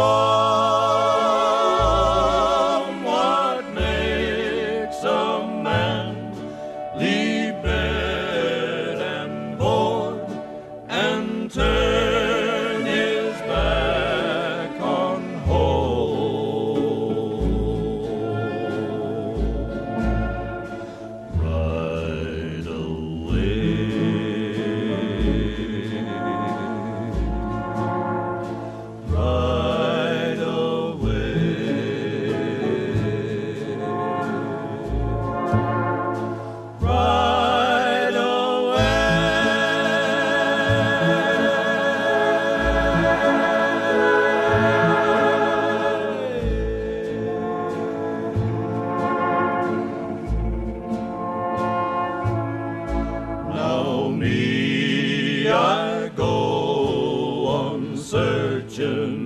Oh. I go on searching.